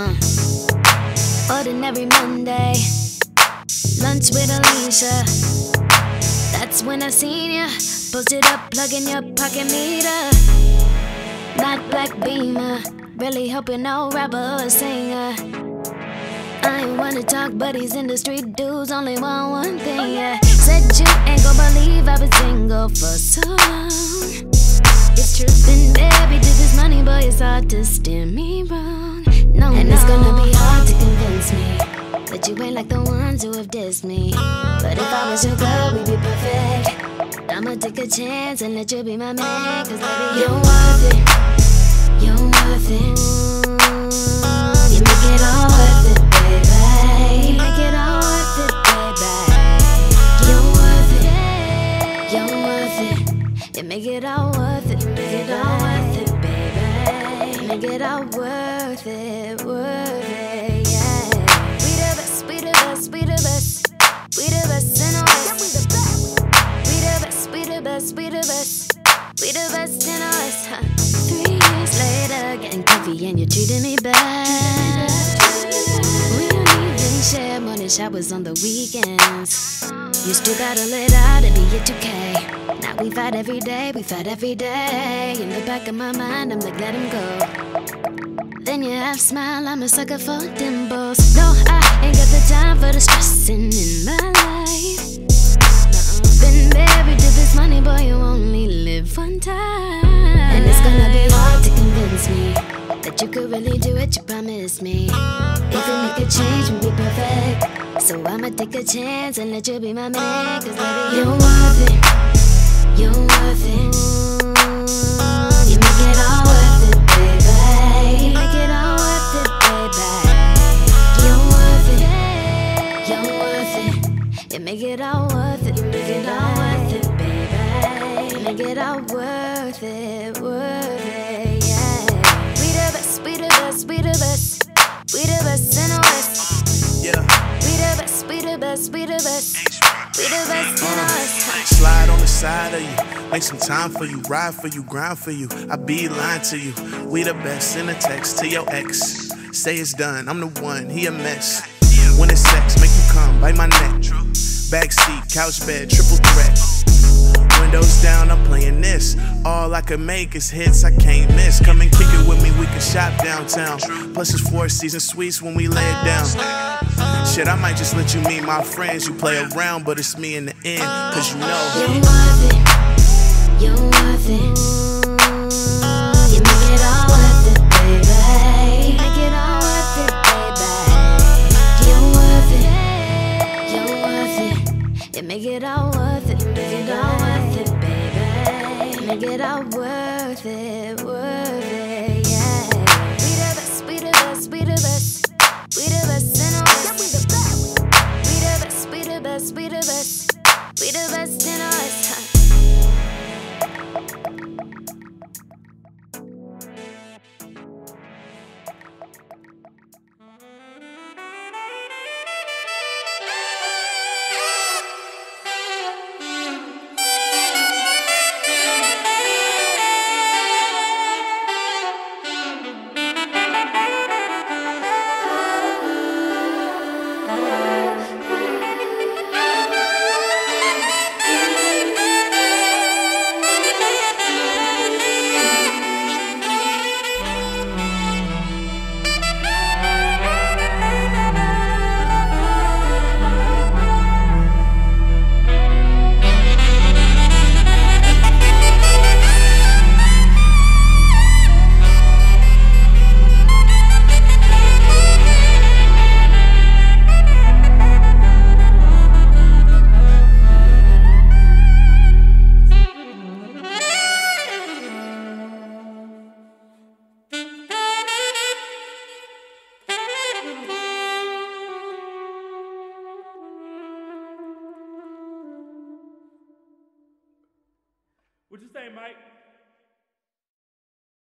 Mm. and every Monday. Lunch with Alicia. That's when I seen ya. Posted up, plugging your pocket meter. Not black beamer. Really hoping no rapper or singer. I ain't wanna talk, but the street, dudes only want one thing, yeah. Said you ain't gon' believe I've been single for so long. It's true, did that you ain't like the ones who have dissed me. But if I was your girl, we'd be perfect. I'ma take a chance and let you be my man, cause baby, you're worth it. You're worth it. You make it all worth it, baby. You make it all worth it, baby. You're worth it. You're worth it. You make it all worth it. Make it all worth it, baby. Make it all worth it, worth it, and you're treating me bad. We don't even share morning showers on the weekends. Used to battle it out and be a 2K. Now we fight every day, we fight every day. In the back of my mind, I'm like, let him go. Then you half smile, I'm a sucker for dimples. No, I ain't got the time for the stressing in my life. Been married to this money, boy, you only live one time. And it's gonna be hard to convince me you could really do it, you promised me. If you make a change and be perfect. So I'ma take a chance and let you be my man. Cause baby, you're worth it. You're worth it. You make it all worth it, baby. You make it all worth it, baby. You're worth it. You're worth it. You make it all worth it. Make it all worth it, baby. Make it all worth it, worth it, Slide on the side of you. Make some time for you. Ride for you. Grind for you. I be lying to you. We the best. Send a text to your ex. Say it's done. I'm the one. He a mess. When it's sex, make you come. Bite my neck. Backseat, couch bed, triple threat. Windows down, I'm playing this. All I can make is hits I can't miss. Come and kick it with me, we can shop downtown. Plus, it's four season suites when we lay it down. Shit, I might just let you meet my friends. You play around, but it's me in the end. Cause you know. You're worth it. You're worth it. You make it all worth it, baby. Make it all worth it, baby. You're worth it. You're worth it. You make it all worth. Make it all worth it, worth it, yeah. We the best, we the best, we the best. We the best in the West. We the best, we the best, we the best. We the best in the West. What'd you say, Mike?